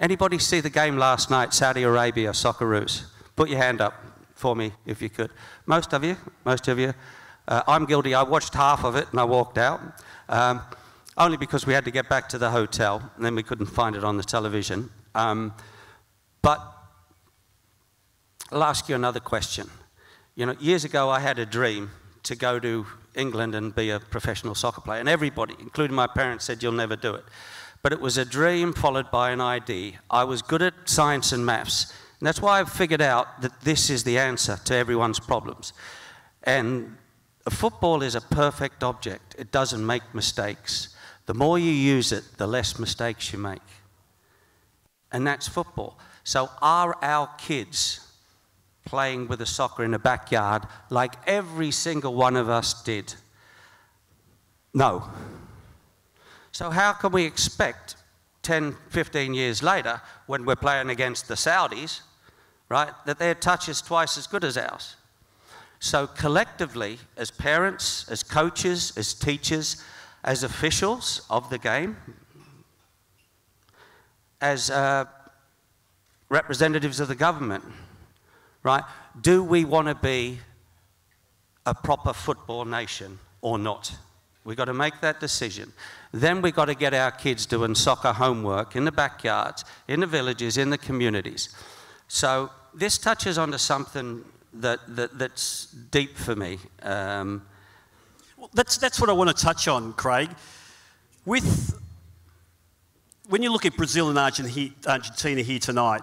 Anybody see the game last night, Saudi Arabia, Socceroos? Put your hand up for me if you could. Most of you, most of you. Uh, I'm guilty. I watched half of it and I walked out. Um, only because we had to get back to the hotel and then we couldn't find it on the television. Um, but I'll ask you another question. You know, years ago I had a dream to go to England and be a professional soccer player, and everybody, including my parents, said you'll never do it. But it was a dream followed by an ID. I was good at science and maths, and that's why I've figured out that this is the answer to everyone's problems. And a football is a perfect object. It doesn't make mistakes. The more you use it, the less mistakes you make. And that's football. So are our kids playing with a soccer in the backyard like every single one of us did? No. So how can we expect 10, 15 years later, when we're playing against the Saudis, right, that their touch is twice as good as ours? So collectively, as parents, as coaches, as teachers, as officials of the game, as uh, representatives of the government, right? Do we want to be a proper football nation or not? We've got to make that decision. Then we've got to get our kids doing soccer homework in the backyards, in the villages, in the communities. So this touches onto something that, that that's deep for me. Um, well, that's, that's what I want to touch on, Craig. With, when you look at Brazil and Argentina here tonight,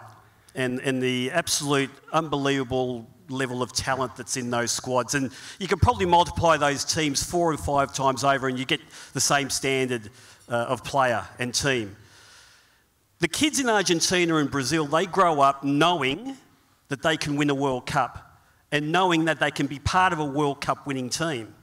and, and the absolute unbelievable level of talent that's in those squads. And you can probably multiply those teams four or five times over and you get the same standard uh, of player and team. The kids in Argentina and Brazil, they grow up knowing that they can win a World Cup and knowing that they can be part of a World Cup winning team.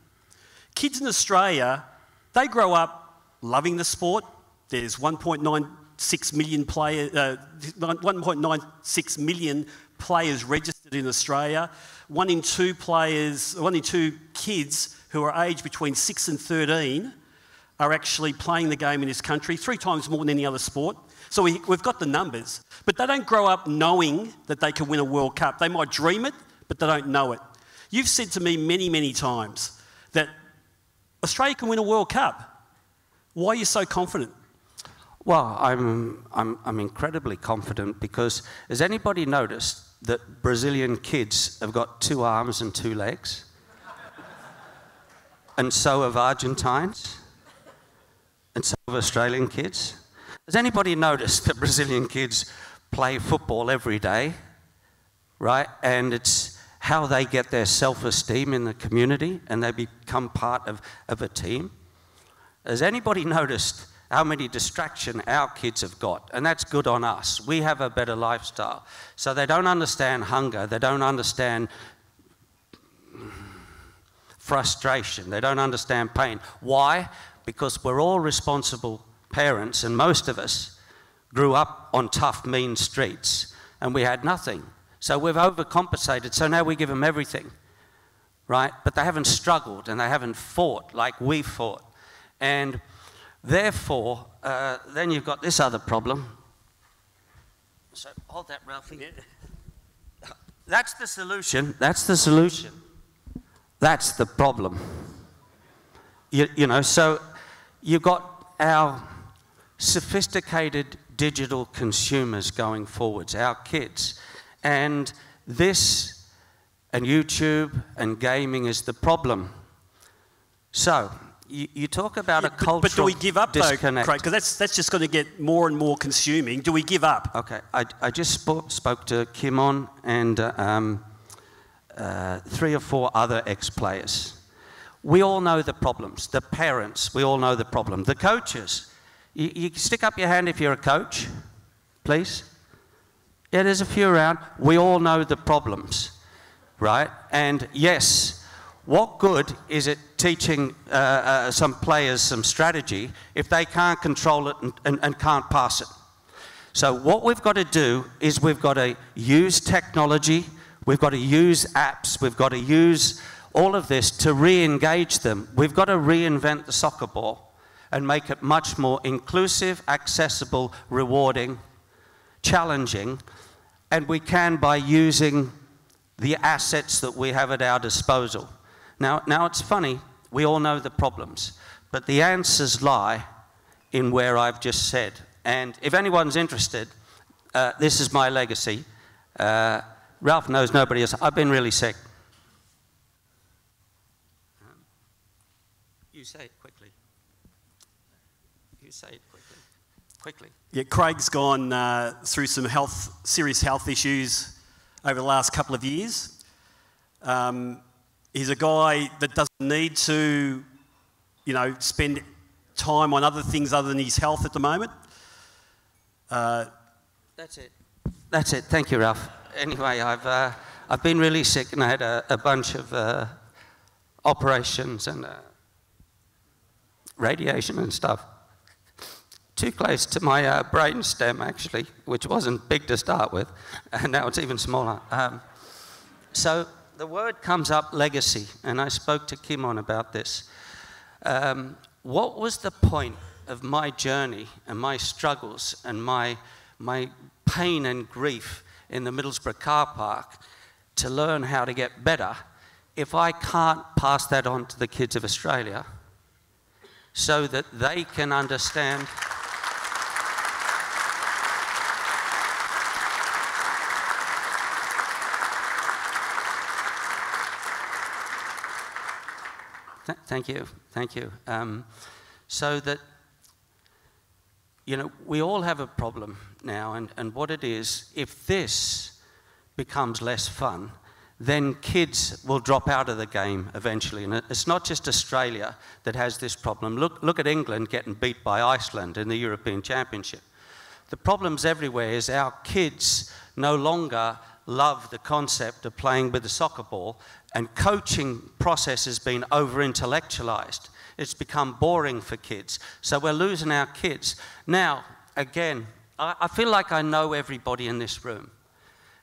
Kids in Australia, they grow up loving the sport. There's 1.9 6 million player, uh, 1.96 million players registered in Australia. One in two players, one in two kids who are aged between 6 and 13 are actually playing the game in this country, three times more than any other sport. So we, have got the numbers. But they don't grow up knowing that they can win a World Cup. They might dream it, but they don't know it. You've said to me many, many times that Australia can win a World Cup. Why are you so confident? Well, I'm, I'm, I'm incredibly confident because has anybody noticed that Brazilian kids have got two arms and two legs? and so have Argentines? And so have Australian kids? Has anybody noticed that Brazilian kids play football every day? Right? And it's how they get their self esteem in the community and they become part of, of a team. Has anybody noticed how many distraction our kids have got. And that's good on us. We have a better lifestyle. So they don't understand hunger. They don't understand frustration. They don't understand pain. Why? Because we're all responsible parents, and most of us grew up on tough, mean streets, and we had nothing. So we've overcompensated. So now we give them everything, right? But they haven't struggled and they haven't fought like we fought. And Therefore, uh, then you've got this other problem. So hold that, Ralphie. That's the solution. That's the solution. That's the problem. You, you know, so you've got our sophisticated digital consumers going forwards, our kids. And this and YouTube and gaming is the problem. So, you, you talk about yeah, a cultural but, but do we give up disconnect. though? Because that's, that's just going to get more and more consuming. Do we give up? Okay, I, I just spoke, spoke to Kimon and uh, um, uh, three or four other ex-players. We all know the problems. The parents, we all know the problem. The coaches, you, you stick up your hand if you're a coach, please. Yeah, there's a few around. We all know the problems, right? And yes, what good is it teaching uh, uh, some players some strategy if they can't control it and, and, and can't pass it? So, what we've got to do is we've got to use technology, we've got to use apps, we've got to use all of this to re engage them. We've got to reinvent the soccer ball and make it much more inclusive, accessible, rewarding, challenging, and we can by using the assets that we have at our disposal. Now, now it's funny, we all know the problems, but the answers lie in where I've just said. And if anyone's interested, uh, this is my legacy. Uh, Ralph knows nobody else. I've been really sick. You say it quickly. You say it quickly. Quickly. Yeah, Craig's gone uh, through some health, serious health issues over the last couple of years. Um, he's a guy that doesn't need to, you know, spend time on other things other than his health at the moment. Uh, That's it. That's it. Thank you, Ralph. Anyway, I've, uh, I've been really sick and I had a, a bunch of uh, operations and uh, radiation and stuff. Too close to my uh, brain stem, actually, which wasn't big to start with, and now it's even smaller. Um, so the word comes up legacy, and I spoke to Kimon about this. Um, what was the point of my journey and my struggles and my, my pain and grief in the Middlesbrough car park to learn how to get better if I can't pass that on to the kids of Australia? so that they can understand. Th thank you, thank you. Um, so that, you know, we all have a problem now, and, and what it is, if this becomes less fun, then kids will drop out of the game eventually. And it's not just Australia that has this problem. Look, look at England getting beat by Iceland in the European Championship. The problem's everywhere is our kids no longer love the concept of playing with the soccer ball, and coaching process has been over intellectualized. It's become boring for kids. So we're losing our kids. Now, again, I, I feel like I know everybody in this room.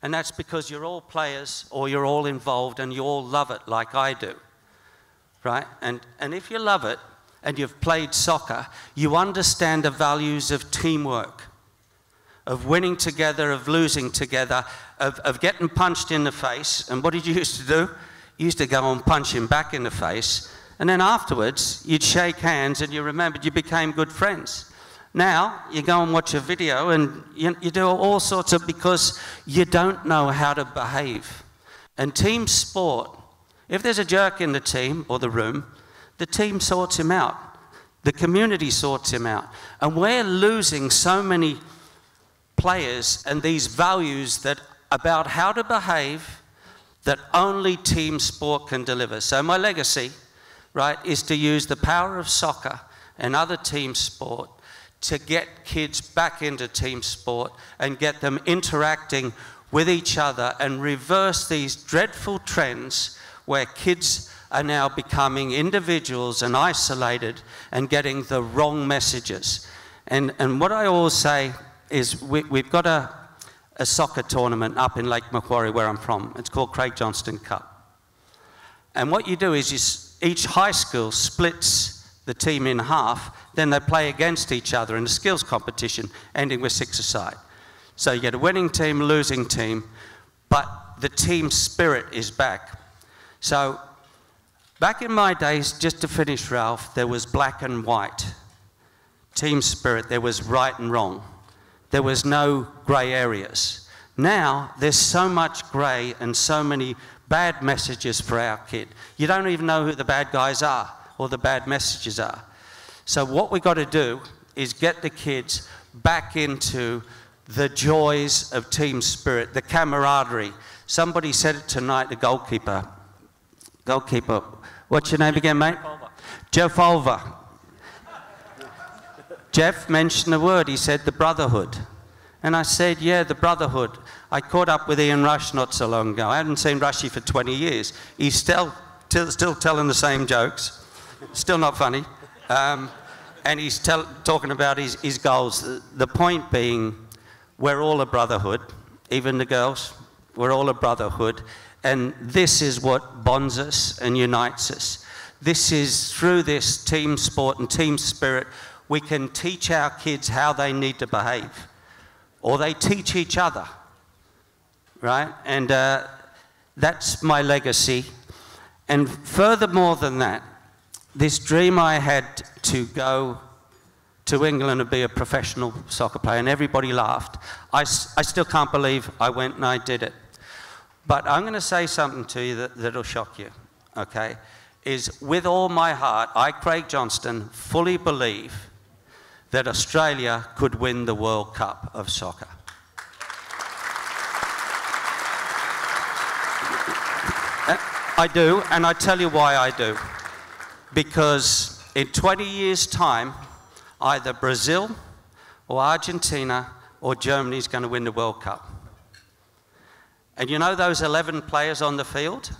And that's because you're all players or you're all involved and you all love it like I do. Right? And, and if you love it and you've played soccer, you understand the values of teamwork, of winning together, of losing together, of, of getting punched in the face. And what did you used to do? You used to go and punch him back in the face. And then afterwards, you'd shake hands and you remembered you became good friends. Now, you go and watch a video and you, you do all sorts of because you don't know how to behave. And team sport, if there's a jerk in the team or the room, the team sorts him out. The community sorts him out. And we're losing so many players and these values that about how to behave that only team sport can deliver. So my legacy, right, is to use the power of soccer and other team sport to get kids back into team sport and get them interacting with each other and reverse these dreadful trends where kids are now becoming individuals and isolated and getting the wrong messages. And, and what I always say is we, have got a, a soccer tournament up in Lake Macquarie where I'm from. It's called Craig Johnston Cup. And what you do is you, each high school splits the team in half, then they play against each other in a skills competition, ending with six aside. So you get a winning team, losing team, but the team spirit is back. So back in my days, just to finish, Ralph, there was black and white. Team spirit, there was right and wrong. There was no grey areas. Now, there's so much grey and so many bad messages for our kid. You don't even know who the bad guys are or the bad messages are. So, what we've got to do is get the kids back into the joys of team spirit, the camaraderie. Somebody said it tonight, the goalkeeper. Goalkeeper. What's your name again, mate? Jeff Olver. Jeff mentioned a word. He said the brotherhood. And I said, yeah, the brotherhood. I caught up with Ian Rush not so long ago. I hadn't seen Rushy for 20 years. He's still, still telling the same jokes. Still not funny. Um, and he's talking about his, his goals. The point being, we're all a brotherhood, even the girls. We're all a brotherhood. And this is what bonds us and unites us. This is through this team sport and team spirit, we can teach our kids how they need to behave. or they teach each other, right? And uh, that's my legacy. And furthermore than that, this dream I had to go to England and be a professional soccer player, and everybody laughed. I, I still can't believe I went and I did it. But I'm going to say something to you that, that'll shock you, okay? Is with all my heart, I, Craig Johnston, fully believe that Australia could win the World Cup of soccer. I do, and I tell you why I do. Because in 20 years' time, either Brazil or Argentina or Germany is going to win the World Cup. And you know those 11 players on the field?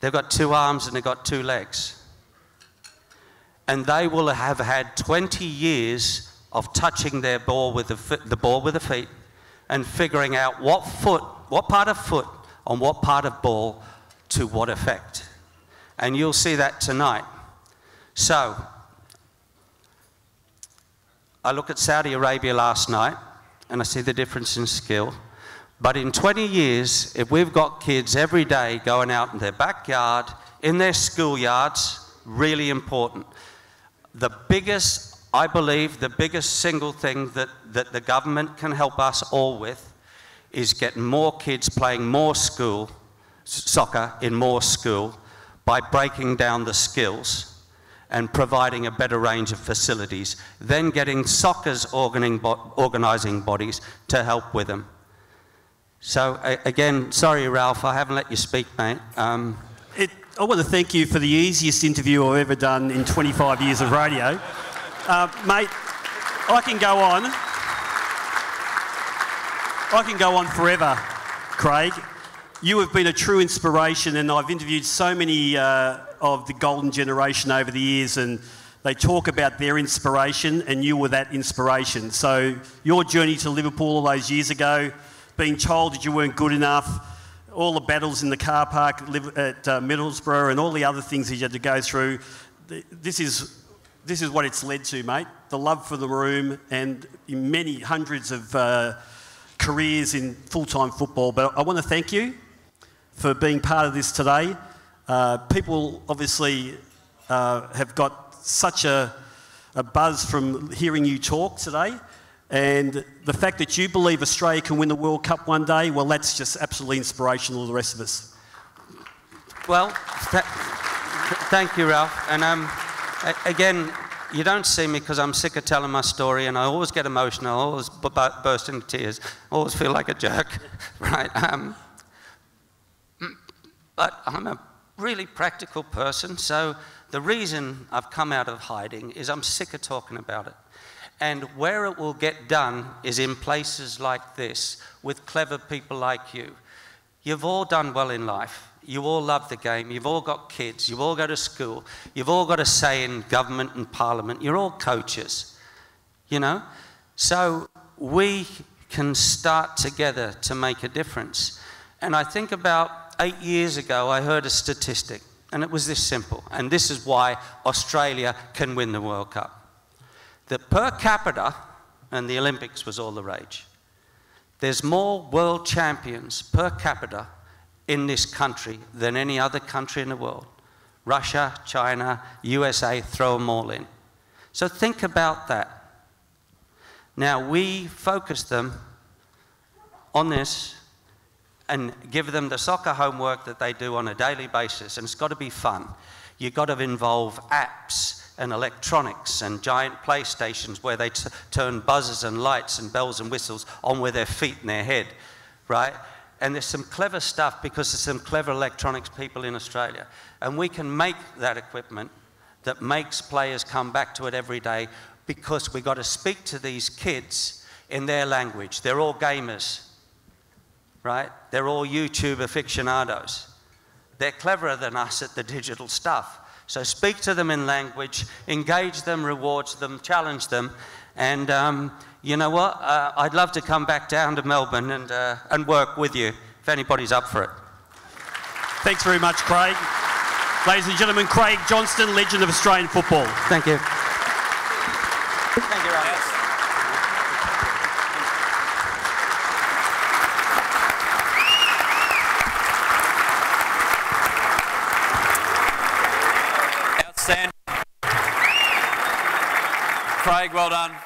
They've got two arms and they've got two legs. And they will have had 20 years of touching their ball with the, the ball with the feet and figuring out what foot, what part of foot on what part of ball to what effect. And you'll see that tonight. So, I look at Saudi Arabia last night and I see the difference in skill. But in 20 years, if we've got kids every day going out in their backyard, in their schoolyards, really important. The biggest, I believe, the biggest single thing that, that the government can help us all with is get more kids playing more school, soccer in more school by breaking down the skills and providing a better range of facilities, then getting soccer's organising bodies to help with them. So, again, sorry, Ralph, I haven't let you speak, mate. Um, I want to thank you for the easiest interview I've ever done in 25 years of radio. Uh, mate, I can go on. I can go on forever, Craig. You have been a true inspiration, and I've interviewed so many uh, of the golden generation over the years, and they talk about their inspiration, and you were that inspiration. So, your journey to Liverpool all those years ago, being told that you weren't good enough, all the battles in the car park at uh, Middlesbrough, and all the other things you had to go through, this is, this is what it's led to, mate. The love for the room, and many hundreds of uh, careers in full time football. But I want to thank you for being part of this today. Uh, people obviously uh, have got such a, a buzz from hearing you talk today. And the fact that you believe Australia can win the World Cup one day, well, that's just absolutely inspirational to the rest of us. Well, th- thank you, Ralph. And um, again, you don't see me because I'm sick of telling my story and I always get emotional, always burst into tears, always feel like a jerk, right? Um, but I'm a really practical person. So the reason I've come out of hiding is I'm sick of talking about it. And where it will get done is in places like this with clever people like you. You've all done well in life. You all love the game. You've all got kids. You all go to school. You've all got a say in government and parliament. You're all coaches, you know? So we can start together to make a difference. And I think about eight years ago, I heard a statistic, and it was this simple, and this is why Australia can win the World Cup. That per capita, and the Olympics was all the rage, there's more world champions per capita in this country than any other country in the world. Russia, China, USA, throw them all in. So think about that. Now, we focus them on this and give them the soccer homework that they do on a daily basis. And it's got to be fun. You've got to involve apps and electronics and giant playstations where they turn buzzers and lights and bells and whistles on with their feet and their head, right? And there's some clever stuff because there's some clever electronics people in Australia. And we can make that equipment that makes players come back to it every day because we've got to speak to these kids in their language. They're all gamers right? They're all YouTube aficionados. They're cleverer than us at the digital stuff. So speak to them in language, engage them, rewards them, challenge them. And um, you know what? Uh, I'd love to come back down to Melbourne and, uh, and work with you if anybody's up for it. Thanks very much, Craig. Ladies and gentlemen, Craig Johnston, legend of Australian football. Thank you. Thank you, Ryan. Outstanding. Craig, well done.